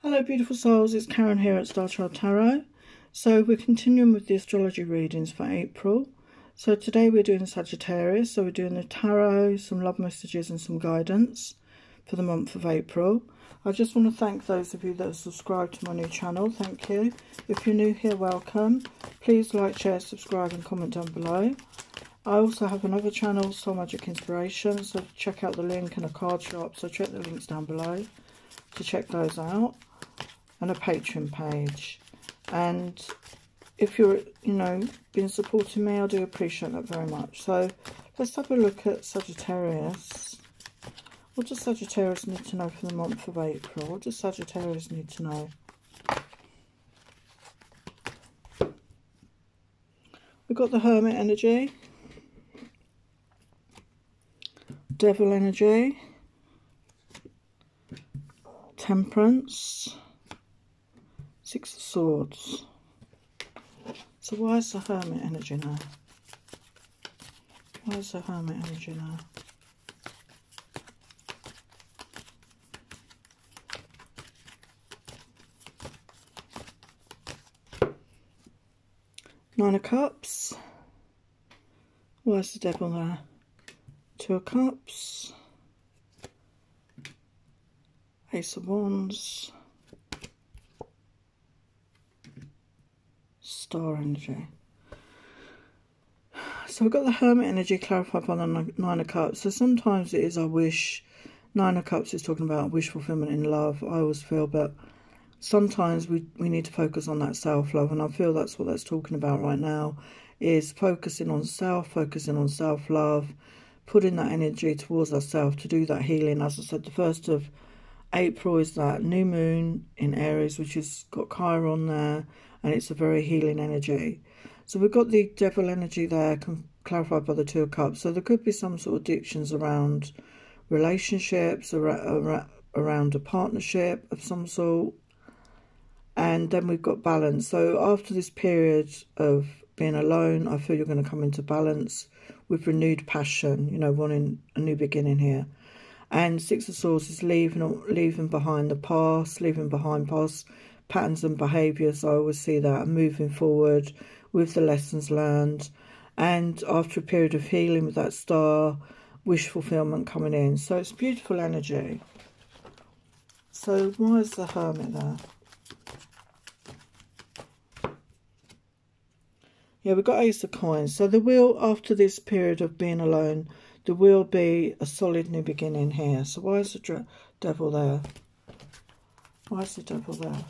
Hello beautiful souls, it's Karen here at Starchild Tarot. So we're continuing with the astrology readings for April. So today we're doing Sagittarius, so we're doing the tarot, some love messages and some guidance for the month of April. I just want to thank those of you that have subscribed to my new channel, thank you. If you're new here, welcome. Please like, share, subscribe and comment down below. I also have another channel, Soul Magic Inspiration, so check out the link and a card shop, so check the links down below to check those out and a Patreon page. And if you're, you know, been supporting me, I do appreciate that very much. So let's have a look at Sagittarius. What does Sagittarius need to know for the month of April? What does Sagittarius need to know? We've got the Hermit energy. Devil energy. Temperance. Six of Swords. So why is the Hermit energy now? Why is the Hermit energy now? Nine of Cups. Where's the Devil there? Two of Cups. Ace of Wands. Star energy. So we've got the Hermit energy clarified by the Nine of Cups. So sometimes it is our wish. Nine of Cups is talking about wish fulfillment in love, I always feel, but sometimes we, we need to focus on that self-love, and I feel that's what that's talking about right now, is focusing on self, focusing on self-love, putting that energy towards ourselves to do that healing. As I said, the first of April is that new moon in Aries, which has got Chiron there, and it's a very healing energy. So we've got the devil energy there, clarified by the two of cups. So there could be some sort of addictions around relationships, around a partnership of some sort. And then we've got balance. So after this period of being alone, I feel you're going to come into balance with renewed passion, you know, wanting a new beginning here. And Six of Swords is leaving, leaving behind the past, leaving behind past patterns and behaviours. I always see that moving forward with the lessons learned. And after a period of healing with that star, wish fulfillment coming in. So it's beautiful energy. So why is the hermit there? Yeah, we've got Ace of Coins. So the will, after this period of being alone, there will be a solid new beginning here. So why is the devil there? Why is the devil there?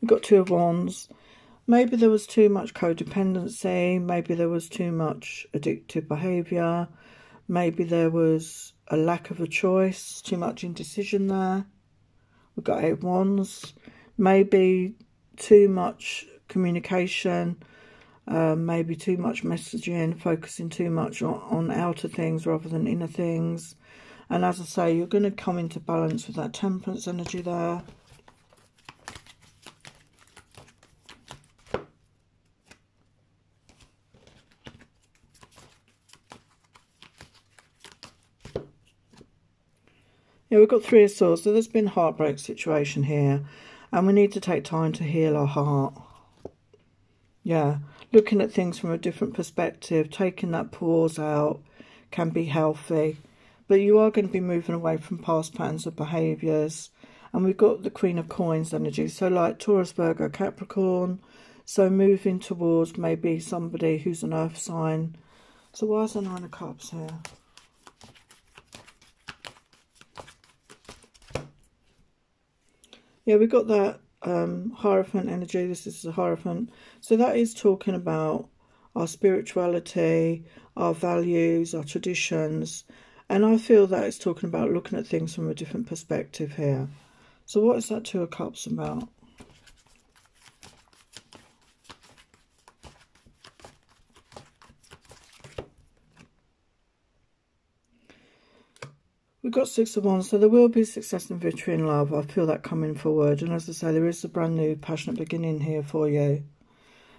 We've got two of wands. Maybe there was too much codependency. Maybe there was too much addictive behaviour. Maybe there was a lack of a choice, too much indecision there. We've got eight wands. Maybe too much communication. Uh, maybe too much messaging, focusing too much on, on outer things rather than inner things. And as I say, you're going to come into balance with that temperance energy there. Yeah, we've got three of swords. So there's been heartbreak situation here. And we need to take time to heal our heart. Yeah, looking at things from a different perspective, taking that pause out can be healthy. But you are going to be moving away from past patterns of behaviours. And we've got the Queen of Coins energy. So like Taurus, Virgo, Capricorn. So moving towards maybe somebody who's an earth sign. So why is the Nine of Cups here? yeah, we've got that um, Hierophant energy. This is a Hierophant. So that is talking about our spirituality, our values, our traditions. And I feel that it's talking about looking at things from a different perspective here. So what is that Two of Cups about? We've got six of wands, so there will be success and victory in love. I feel that coming forward. And as I say, there is a brand new passionate beginning here for you.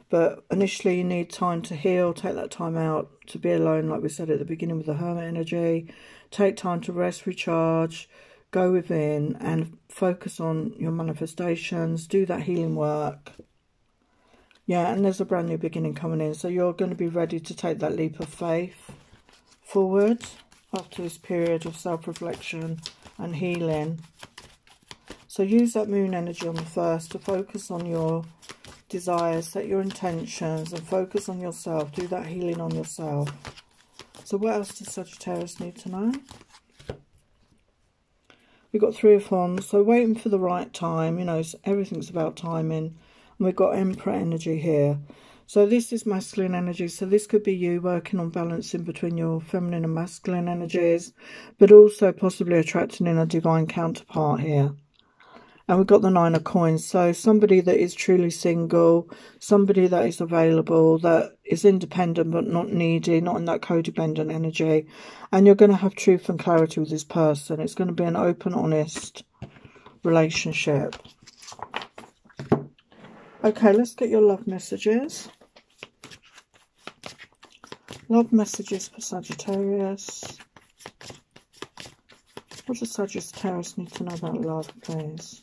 But initially you need time to heal, take that time out to be alone, like we said at the beginning with the Hermit energy. Take time to rest, recharge, go within and focus on your manifestations, do that healing work. Yeah, and there's a brand new beginning coming in. So you're going to be ready to take that leap of faith forward after this period of self-reflection and healing. So use that moon energy on the first to focus on your desires, set your intentions and focus on yourself. Do that healing on yourself. So what else does Sagittarius need to know? We've got three of wands, so waiting for the right time. You know, everything's about timing. And we've got Emperor energy here. So this is masculine energy. So this could be you working on balancing between your feminine and masculine energies. But also possibly attracting in a divine counterpart here. And we've got the nine of coins. So somebody that is truly single, somebody that is available, that is independent but not needy, not in that codependent energy. And you're going to have truth and clarity with this person. It's going to be an open, honest relationship. Okay, let's get your love messages. Love messages for Sagittarius. What does Sagittarius need to know about love, please?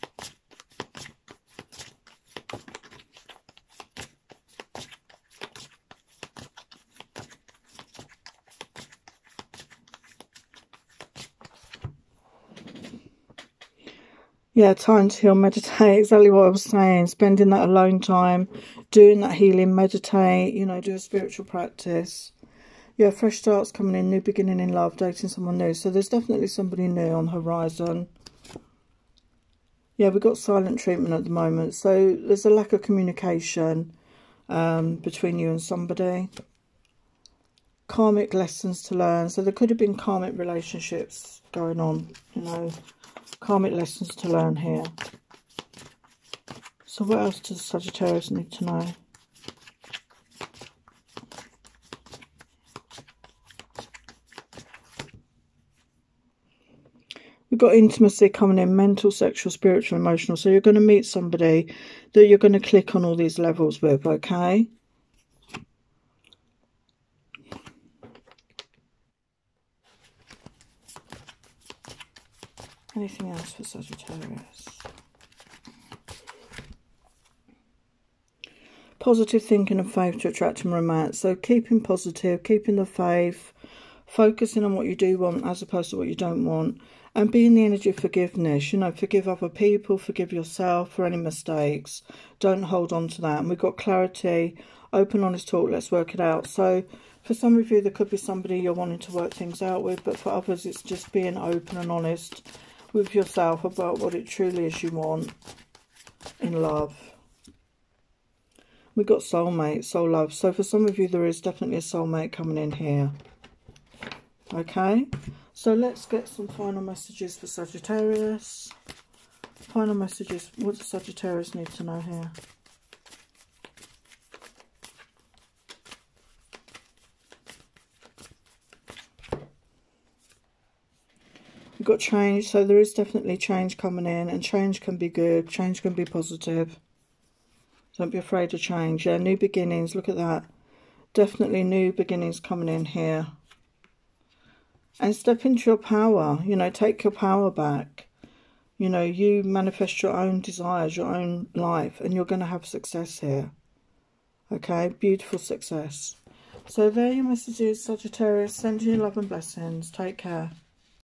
Yeah, time to heal, meditate. Exactly what I was saying. Spending that alone time, doing that healing, meditate, you know, do a spiritual practice. Yeah, fresh starts coming in, new beginning in love, dating someone new. So there's definitely somebody new on horizon. Yeah, we've got silent treatment at the moment. So there's a lack of communication um, between you and somebody. Karmic lessons to learn. So there could have been karmic relationships going on, you know karmic lessons to learn here. So what else does Sagittarius need to know? We've got intimacy coming in, mental, sexual, spiritual, emotional. So you're going to meet somebody that you're going to click on all these levels with, okay? Anything else for Sagittarius? Positive thinking and faith to attract and romance. So keeping positive, keeping the faith, focusing on what you do want as opposed to what you don't want. And being the energy of forgiveness. You know, forgive other people, forgive yourself for any mistakes. Don't hold on to that. And we've got clarity, open, honest talk. Let's work it out. So for some of you, there could be somebody you're wanting to work things out with. But for others, it's just being open and honest with yourself about what it truly is you want in love. We've got soulmate, soul love. So for some of you, there is definitely a soulmate coming in here. Okay, so let's get some final messages for Sagittarius. Final messages. What does Sagittarius need to know here? We've got change, so there is definitely change coming in, and change can be good, change can be positive. Don't be afraid of change. Yeah, new beginnings, look at that. Definitely new beginnings coming in here. And step into your power, you know, take your power back. You know, you manifest your own desires, your own life, and you're going to have success here. Okay, beautiful success. So there your messages, Sagittarius. Send you love and blessings. Take care.